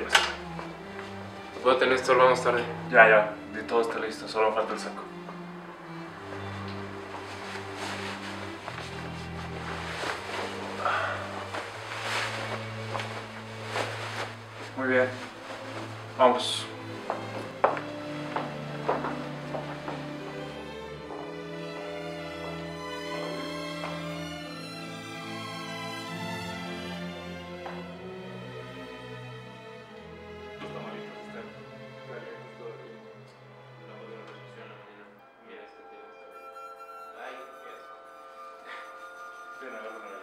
limpias. Voy a tener esto, vamos tarde. Ya, ya, de todo está listo, solo falta el saco. Muy bien, vamos. you know,